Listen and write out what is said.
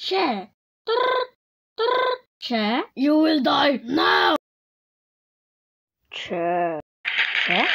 Chair. Chair. You will die now. Chair. Chair.